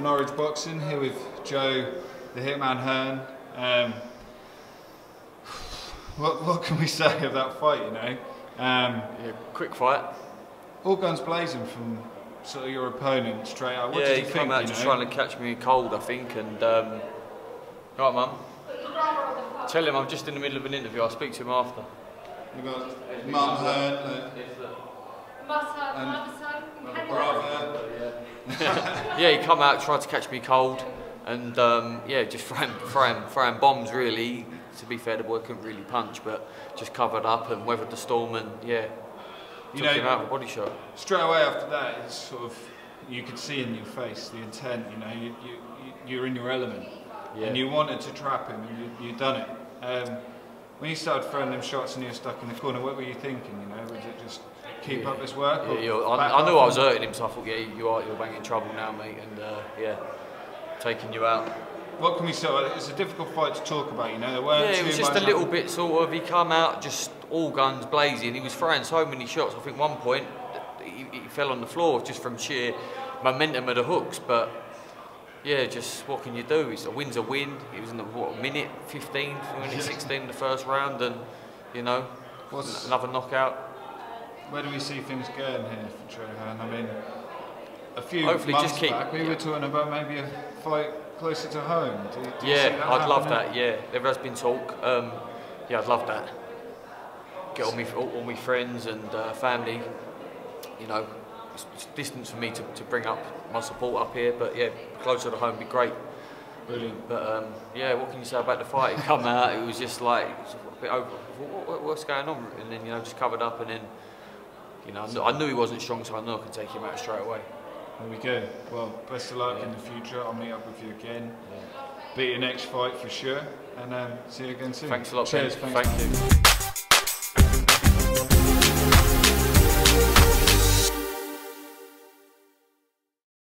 for Norwich Boxing, here with Joe, the Hitman Hurn. Um, what, what can we say of that fight, you know? Um, Yeah, quick fight. all guns blazing from sort of your opponent straight out. What yeah, did he you came think, out you just know? trying to catch me cold, I think, and um, right, mum. Tell him I'm just in the middle of an interview. I'll speak to him after. We've got Mum Hurn, uh, Mother, And- mother, son, companion. brother. Yeah, he come out, tried to catch me cold, and um, yeah, just throwing, throwing, throwing bombs. Really, to be fair, the boy couldn't really punch, but just covered up and weathered the storm, and yeah, You took know- him out with a body shot. Straight away after that, it's sort of you could see in your face the intent. You know, you, you, you you're in your element, Yeah. and you wanted to trap him, and you you done it. Um, when you started throwing them shots and you were stuck in the corner, what were you thinking? You know, was it just keep up this work? or Yeah, I, I knew I was hurting him, so I thought, yeah, you are, you're banging trouble now, mate, and uh, yeah, taking you out. What can we say? It's a difficult fight to talk about. You know, there weren't Yeah, it was just a little bit sort of. He come out just all guns blazing. He was throwing so many shots. I think one point he, he fell on the floor just from sheer momentum of the hooks. But yeah, just what can you do? It's a win's a win. It was in the what minute 15, minute 16 the first round, and you know What's- another knockout. Where do we see things going here for Trey Hurn? I mean, a few Hopefully months just keep- back, we yeah. were talking about maybe a fight closer to home. Do, do Yeah, I'd love that. Yeah, there has been talk. Um, yeah, I'd love that. Get all my all, all my friends and uh, family. You know, it's, distance for me to, to bring up my support up here, but yeah, closer to home would be great. Brilliant. But um, yeah, what can you say about the fight? It come out, it was just like was a bit over. What, what, what's going on? And then you know, just covered up, and then you know, I knew, I knew he wasn't strong, so I knew I could take him out straight away. There we go. Well, best of luck in the future. I'll meet up with you again. Beat your next fight for sure. And um, see you again soon. Thanks a lot, Cheers. Thank you.